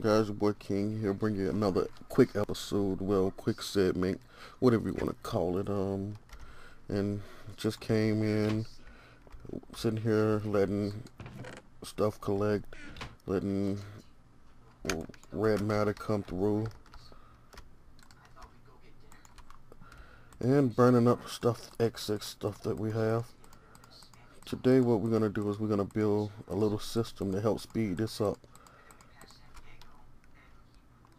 guys, your boy King here, bring you another quick episode, well, quick segment, whatever you want to call it. Um, and just came in, sitting here letting stuff collect, letting red matter come through, and burning up stuff, excess stuff that we have. Today, what we're gonna do is we're gonna build a little system to help speed this up.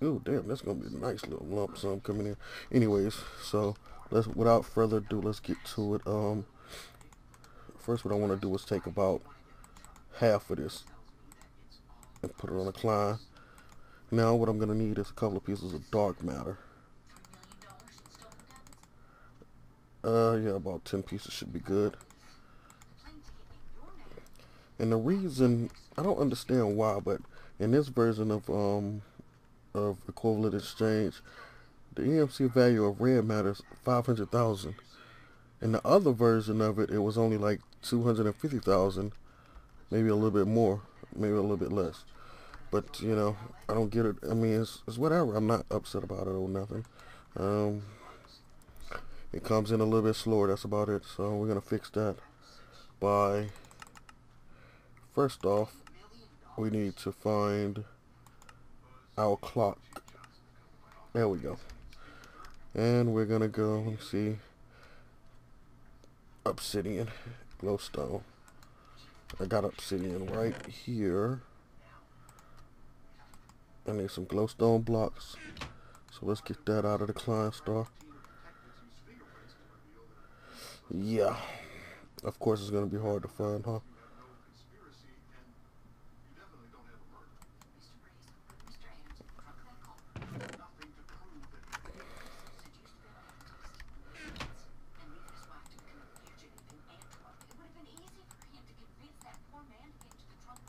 Oh damn, that's gonna be a nice little lump sum coming in. Anyways, so let's without further ado, let's get to it. Um, first, what I want to do is take about half of this and put it on a Klein. Now, what I'm gonna need is a couple of pieces of dark matter. Uh, yeah, about 10 pieces should be good. And the reason, I don't understand why, but in this version of um of equivalent exchange, the EMC value of red matters 500,000. In the other version of it, it was only like 250,000, maybe a little bit more, maybe a little bit less. But, you know, I don't get it. I mean, it's, it's whatever. I'm not upset about it or nothing. Um, it comes in a little bit slower. That's about it. So we're going to fix that by, first off, we need to find our clock. There we go. And we're gonna go, let me see, obsidian, glowstone. I got obsidian right here. I need some glowstone blocks. So let's get that out of the Klein star. Yeah. Of course it's gonna be hard to find, huh?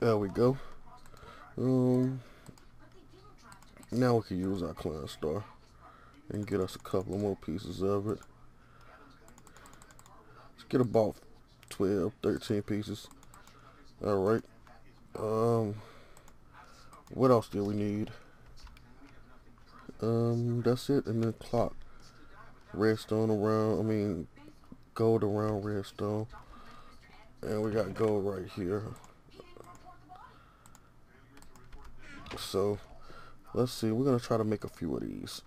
There we go. Um, now we can use our Klein star and get us a couple more pieces of it. Let's get about 12, 13 pieces. Alright. Um, what else do we need? Um, that's it. And then clock. Redstone around, I mean, gold around redstone. And we got gold right here. So, let's see. We're going to try to make a few of these.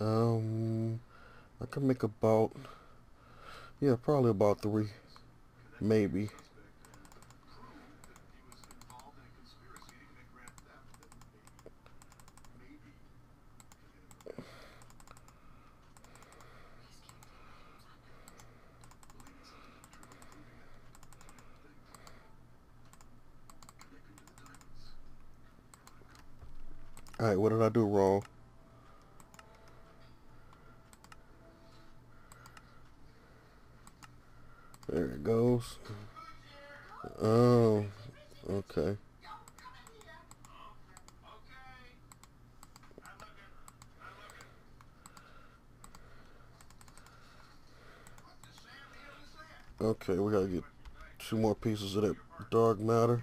Um, I can make about, yeah, probably about three, maybe. Alright, what did I do wrong? There it goes. Oh, okay. Okay, we gotta get two more pieces of that dark matter.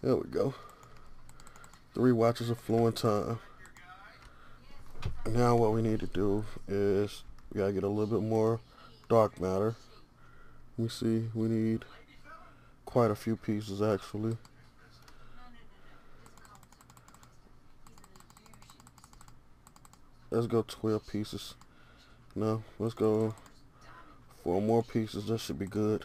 There we go. Three watches of flowing time. Now what we need to do is we gotta get a little bit more dark matter. We see, we need quite a few pieces actually. Let's go 12 pieces. No, let's go four more pieces. That should be good.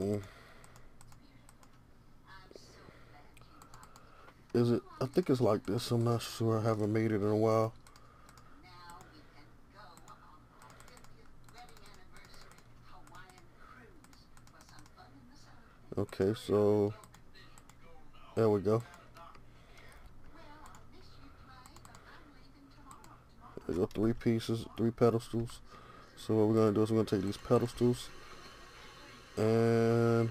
Mm. Is it? I think it's like this. I'm not sure. I haven't made it in a while. Okay, so there we go. There go three pieces, three pedestals. So what we're gonna do is we're gonna take these pedestals and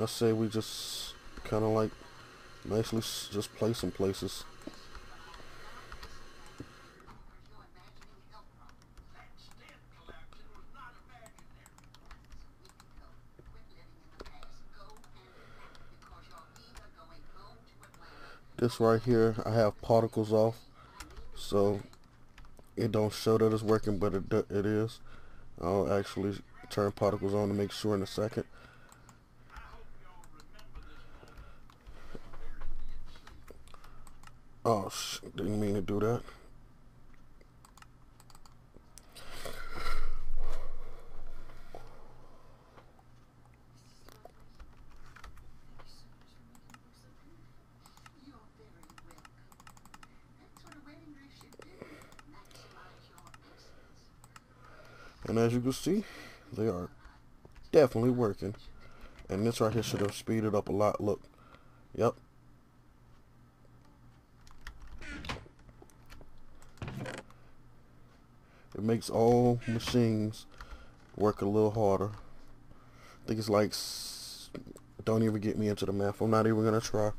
I say we just kind of like nicely just play some places. This right here, I have particles off, so it don't show that it's working, but it, it is. I'll actually turn particles on to make sure in a second. Oh, sh didn't mean to do that. And as you can see, they are definitely working. And this right here should have speeded up a lot. Look. Yep. Makes all machines work a little harder. I think it's like, don't even get me into the math. I'm not even going to try.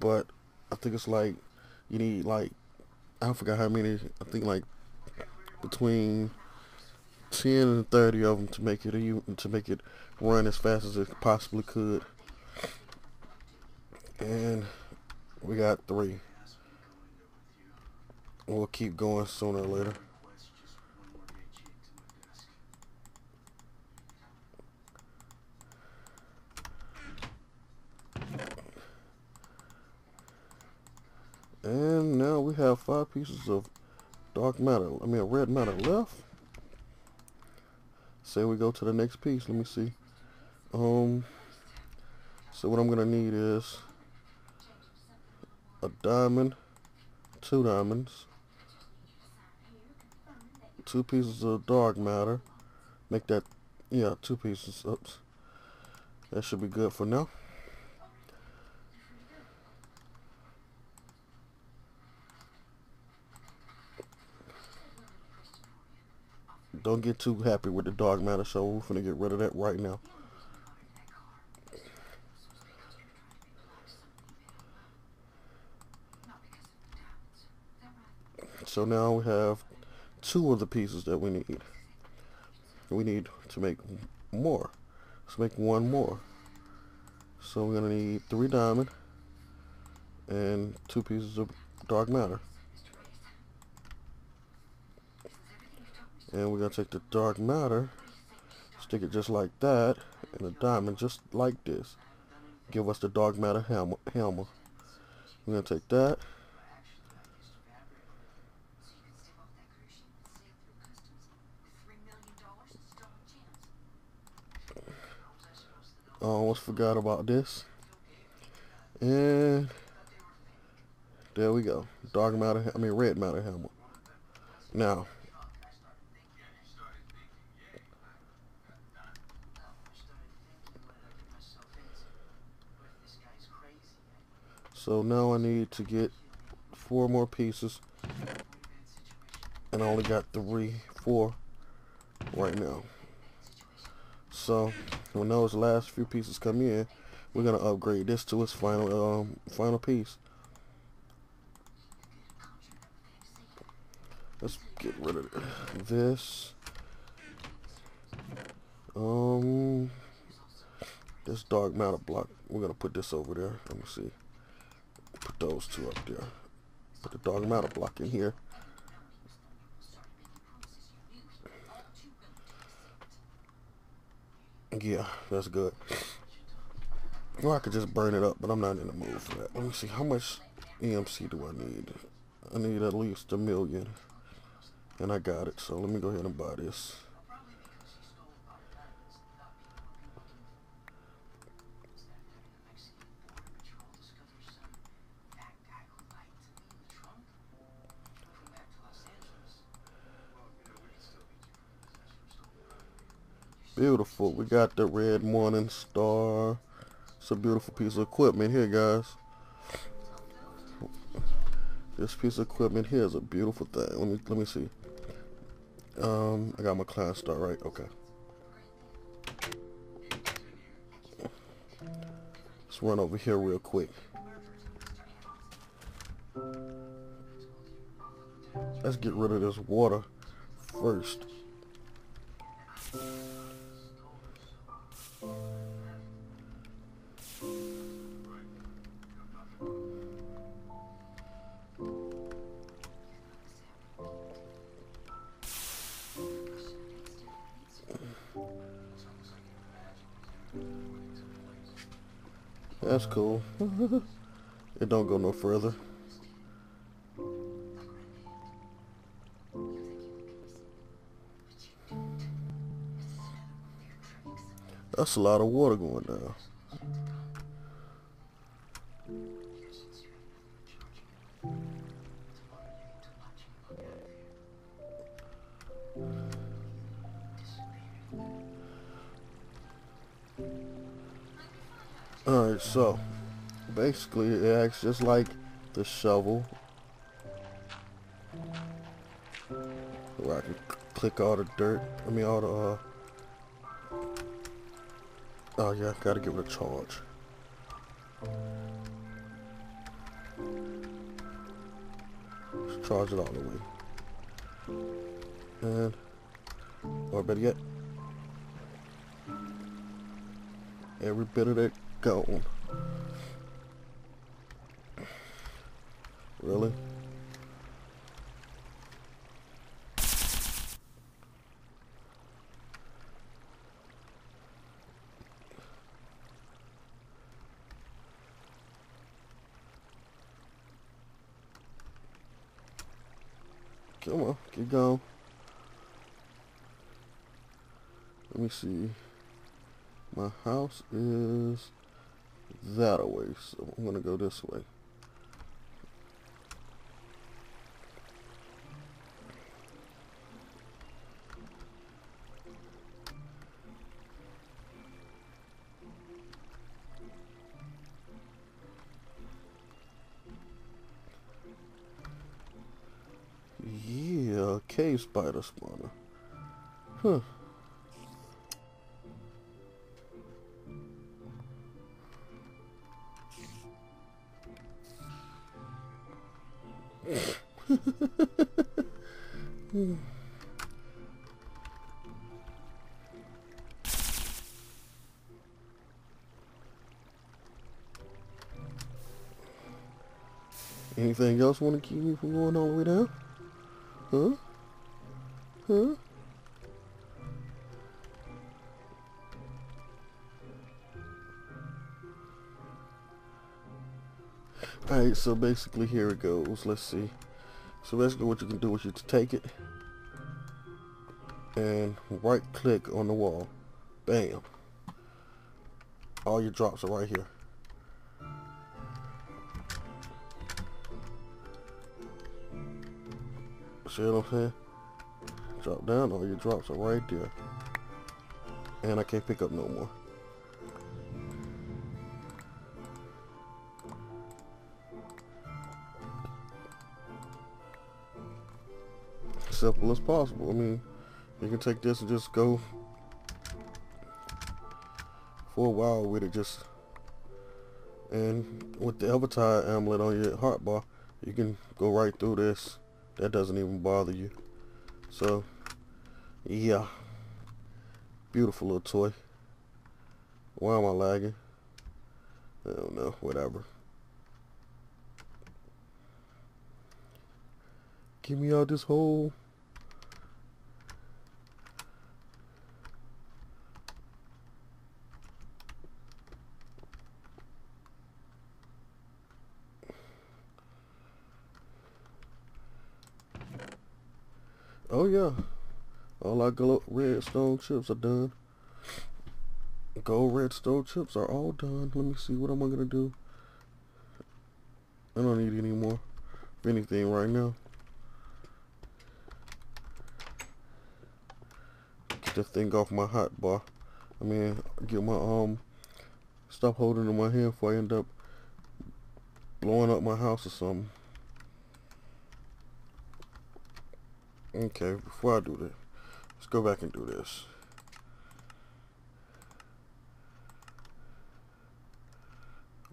But I think it's like, you need like, I forgot how many, I think like between 10 and 30 of them to make it a, to make it run as fast as it possibly could. And we got three. We'll keep going sooner or later. And now we have five pieces of dark matter, I mean red matter left. Say we go to the next piece, let me see. Um, so what I'm going to need is a diamond, two diamonds, two pieces of dark matter. Make that, yeah, two pieces. Oops. That should be good for now. Don't get too happy with the dark matter, so we're gonna get rid of that right now. So now we have two of the pieces that we need. We need to make more. Let's make one more. So we're gonna need three diamond and two pieces of dark matter. And we're going to take the dark matter, stick it just like that, and the diamond just like this. Give us the dark matter hammer. hammer. We're going to take that. I almost forgot about this. And there we go. Dark matter, I mean red matter hammer. Now, So now I need to get four more pieces. And I only got three, four right now. So when those last few pieces come in, we're gonna upgrade this to its final um final piece. Let's get rid of this. Um, this dark matter block. We're gonna put this over there. Let me see put those two up there. Put the dark matter block in here. Yeah, that's good. Or I could just burn it up, but I'm not in the mood for that. Let me see, how much EMC do I need? I need at least a million. And I got it, so let me go ahead and buy this. Beautiful. We got the red morning star. It's a beautiful piece of equipment here, guys. This piece of equipment here is a beautiful thing. Let me let me see. Um, I got my class start right. Okay. Let's run over here real quick. Let's get rid of this water first. it don't go no further. That's a lot of water going down. Alright, so basically it acts just like the shovel. Where I can click all the dirt, I mean all the, uh, oh yeah, gotta give it a charge. Let's charge it all the way. And, or better yet, every bit of that gone. Really? Come on, keep going. Let me see. My house is that way, so I'm gonna go this way. Cave spider spawner. Huh. Anything else want to keep me from going all the way down? Huh? Huh? Alright, so basically here it goes. Let's see. So basically what you can do is you take it and right click on the wall. Bam. All your drops are right here. See what I'm saying? Drop down, all your drops are right there. And I can't pick up no more. Simple as possible. I mean, you can take this and just go for a while with it just and with the Evertide amulet on your heart bar you can go right through this that doesn't even bother you so yeah. Beautiful little toy. Why am I lagging? I don't know whatever. Give me out this hole Oh yeah. Our gold redstone chips are done. Gold redstone chips are all done. Let me see what am I gonna do. I don't need any more of anything right now. Get the thing off my hot bar. I mean get my um stop holding in my hand before I end up blowing up my house or something. Okay, before I do that, Let's go back and do this.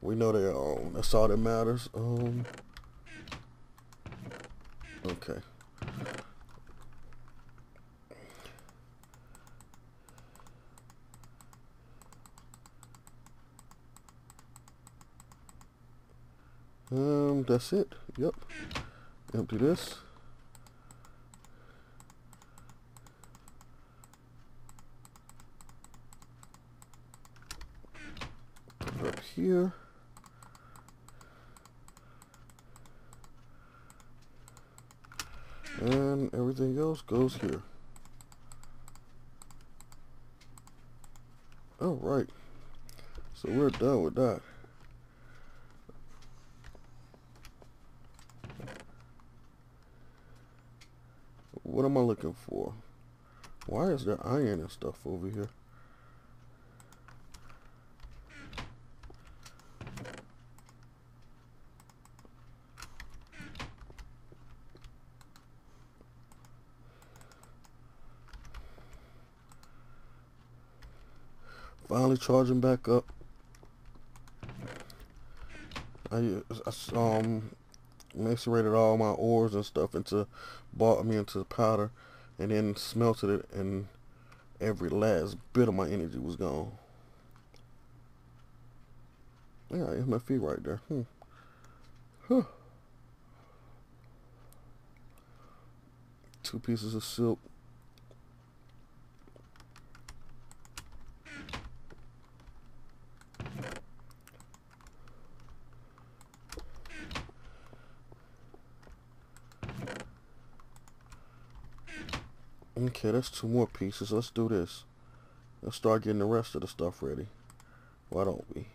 We know they're on. That's all that matters. Um. Okay. Um, that's it. Yep. Empty this. Put it up here. And everything else goes here. All right. So we're done with that. What am I looking for? Why is there iron and stuff over here? Charging back up. I, I um macerated all my ores and stuff into bought me into powder and then smelted it and every last bit of my energy was gone. Yeah, my feet right there. Hmm. Huh. Two pieces of silk. Okay, that's two more pieces. Let's do this. Let's start getting the rest of the stuff ready. Why don't we?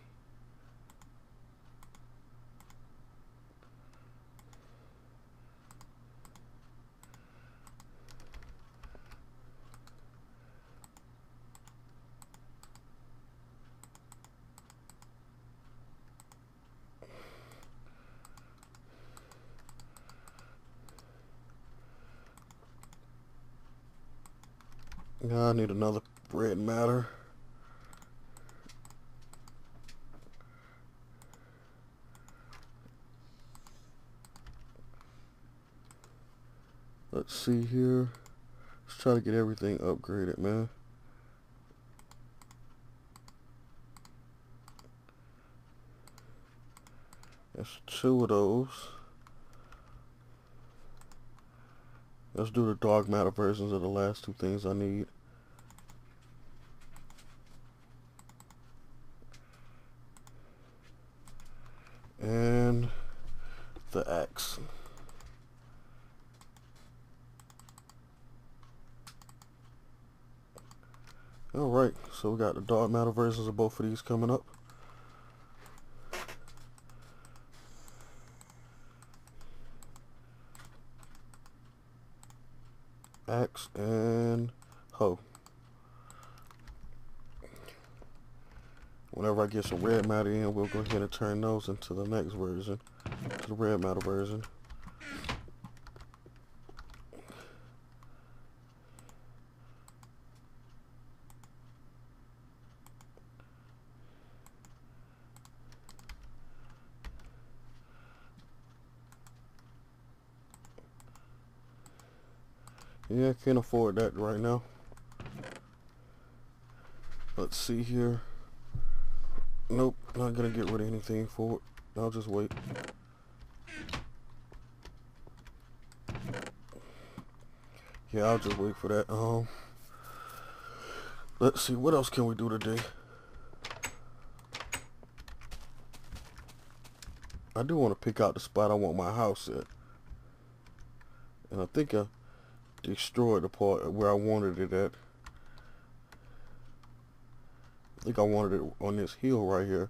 I need another red matter. Let's see here. Let's try to get everything upgraded, man. That's two of those. Let's do the dark matter versions of the last two things I need. And the axe. Alright, so we got the dark matter versions of both of these coming up. axe and hoe. Whenever I get some red matter in, we'll go ahead and turn those into the next version, to the red matter version. Yeah, I can't afford that right now. Let's see here. Nope, not gonna get rid of anything for it. I'll just wait. Yeah, I'll just wait for that. Um, let's see, what else can we do today? I do want to pick out the spot I want my house at. And I think I destroy the part where I wanted it at. I think I wanted it on this hill right here,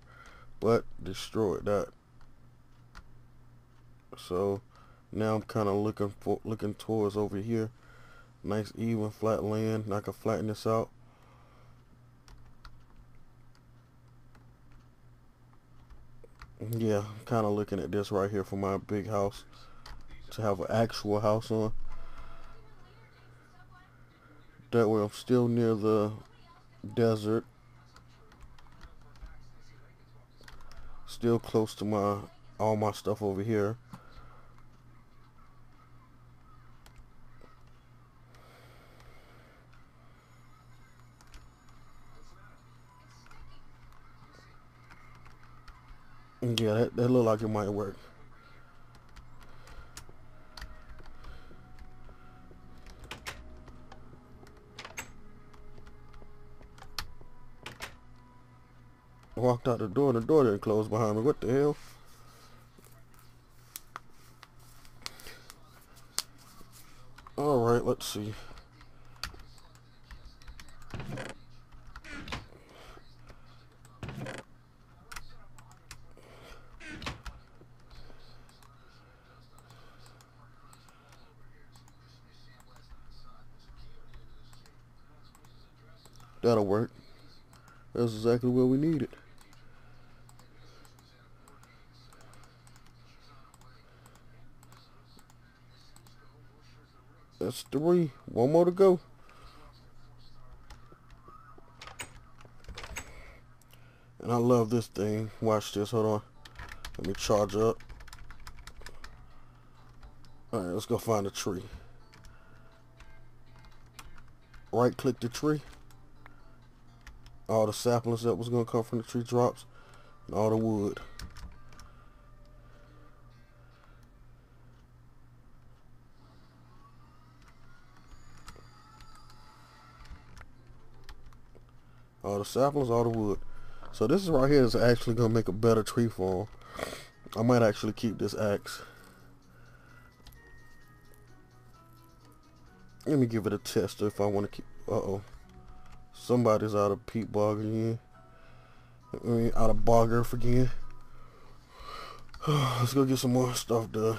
but destroyed that. So now I'm kind of looking for looking towards over here. Nice even flat land. I can flatten this out. Yeah, kind of looking at this right here for my big house to have an actual house on. That way I'm still near the desert. Still close to my all my stuff over here. Yeah, that, that look like it might work. Walked out the door, and the door didn't close behind me. What the hell? Alright, let's see. That'll work. That's exactly what we needed. That's three. One more to go. And I love this thing. Watch this. Hold on. Let me charge up. Alright, let's go find a tree. Right click the tree all the saplings that was going to come from the tree drops and all the wood. The saplings, all the wood. So this is right here is actually going to make a better tree form. I might actually keep this axe. Let me give it a test if I want to keep... Uh-oh. Somebody's out of peat Bogger again. I mean, out of Bogger again. Let's go get some more stuff done.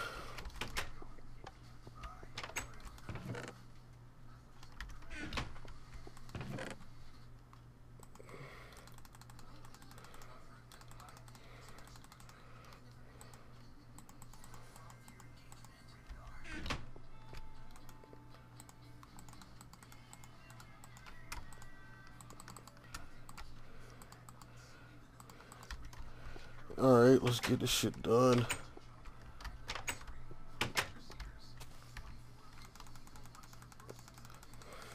Alright, let's get this shit done.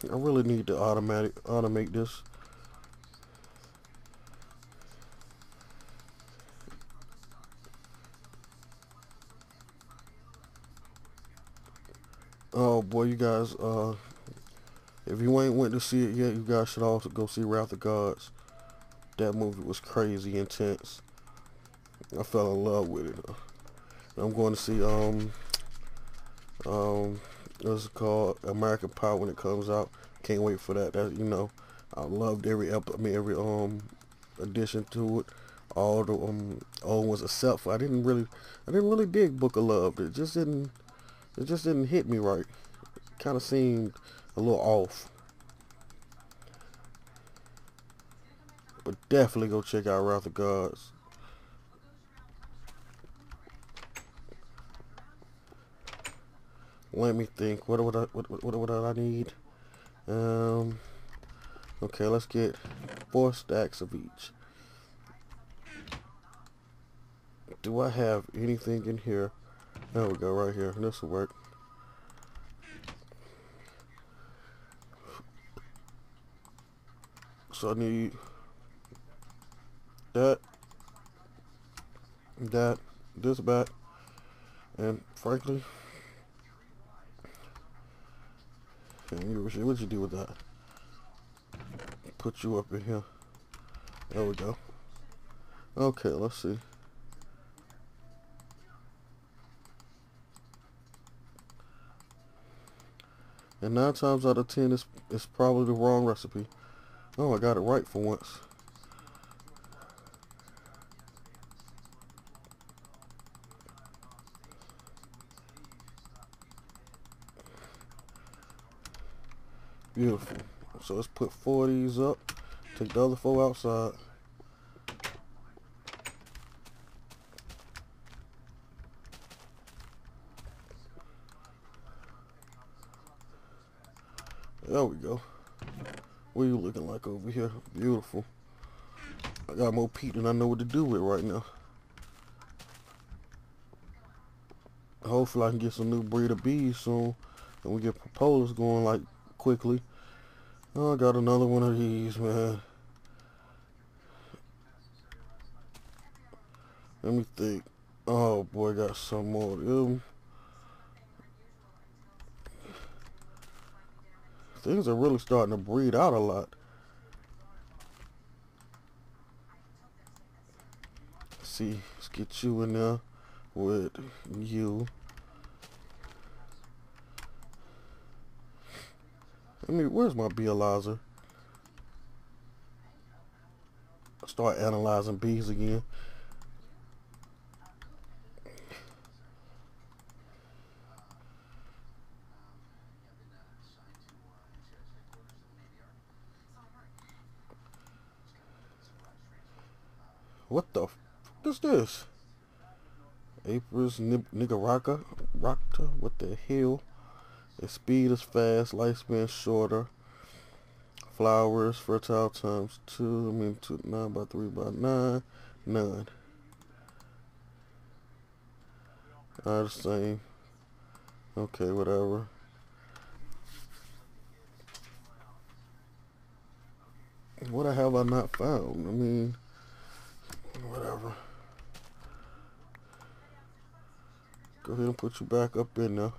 I really need to automatic automate this. Oh boy, you guys, uh, if you ain't went to see it yet, you guys should also go see Wrath of the Gods. That movie was crazy intense. I fell in love with it. I'm going to see um um what's it called American Pie when it comes out. Can't wait for that. That you know, I loved every ep I mean every um addition to it. All the um old ones except for I didn't really I didn't really dig Book of Love. It just didn't it just didn't hit me right. Kind of seemed a little off. But definitely go check out Wrath of Gods. Let me think. What would I what what what I need? Um. Okay, let's get four stacks of each. Do I have anything in here? There we go, right here. This will work. So I need that, that, this back, and frankly, What'd you do with that? Put you up in here. There we go. Okay, let's see. And nine times out of ten, it's, it's probably the wrong recipe. Oh, I got it right for once. Beautiful. So let's put four of these up. Take the other four outside. There we go. What are you looking like over here? Beautiful. I got more peat than I know what to do with right now. Hopefully I can get some new breed of bees soon. And we get propolis going like quickly. Oh, I got another one of these, man. Let me think. Oh boy, got some more of them. Things are really starting to breed out a lot. Let's see, let's get you in there with you. I mean, where's my Beealyzer? Start analyzing bees again. What the f is this? Apis nigaraka? Rakta? What the hell? Speed is fast, lifespan shorter. Flowers, fertile times two. I mean, two, nine by three by nine. None. Are the same. Okay, whatever. What have I not found? I mean, whatever. Go ahead and put you back up in there.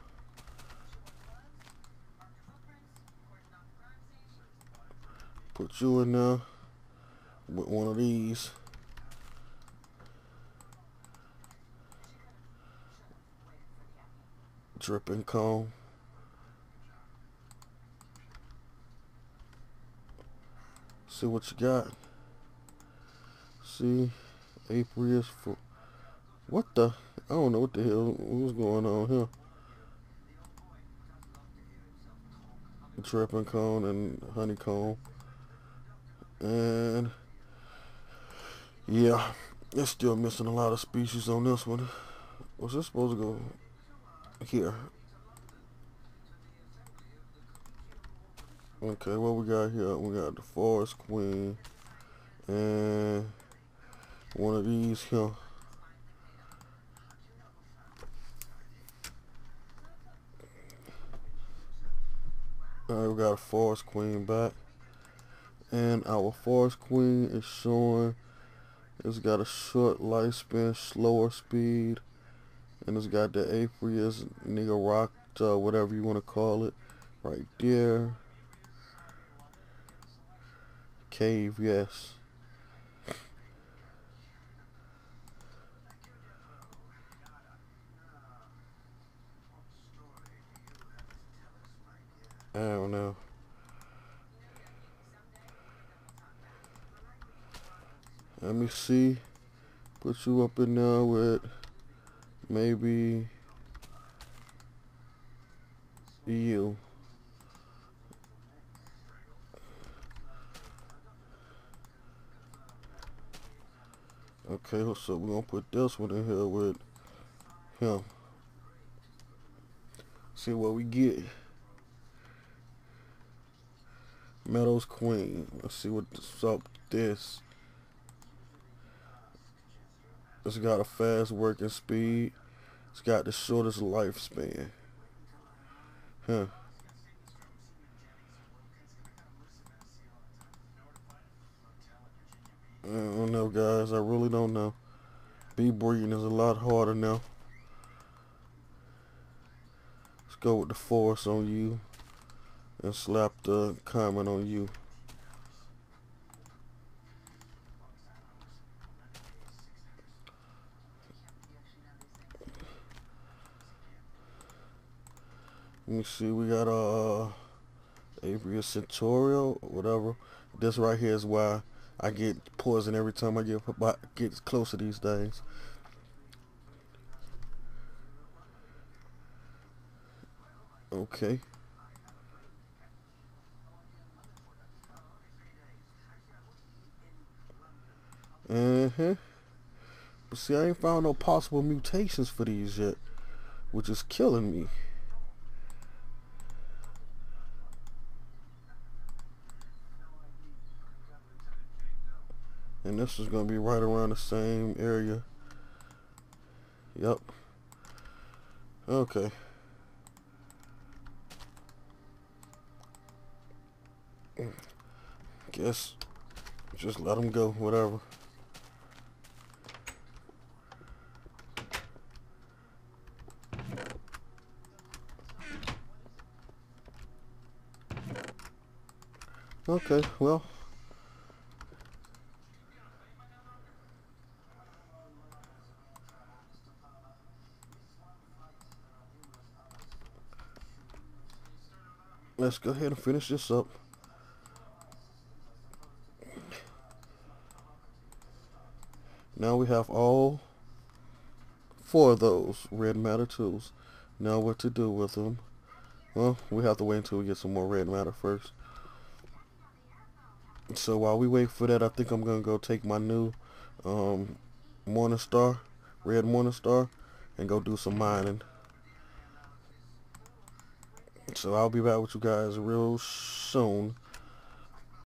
Put you in there with one of these. Dripping cone. See what you got. See, April is for what the? I don't know what the hell was going on here. Dripping cone and honeycomb. And yeah, it's still missing a lot of species on this one. Was this supposed to go here? Okay, what we got here? We got the forest queen and one of these here. Alright, we got a forest queen back and our forest queen is showing. It's got a short lifespan slower speed and it's got the Apries nigaracta uh, whatever you want to call it right there. Cave yes. I don't know Let me see. Put you up in there with maybe you. Okay, so we're gonna put this one in here with him. See what we get. Meadows Queen. Let's see what's up this. It's got a fast working speed. It's got the shortest lifespan. Huh. I don't know, guys. I really don't know. Bee breeding is a lot harder now. Let's go with the force on you and slap the comment on you. Let me see, we got uh Avery Centaurio, whatever. This right here is why I get poison every time I get get close to these things. Okay. Uh-huh. But see, I ain't found no possible mutations for these yet, which is killing me. This is going to be right around the same area. Yep. Okay. Guess just let them go, whatever. Okay, well. Let's go ahead and finish this up. Now we have all four of those red matter tools. Now what to do with them. Well, we have to wait until we get some more red matter first. So while we wait for that, I think I'm going to go take my new um, Morning Star, Red Morning Star, and go do some mining. So I'll be back with you guys real soon.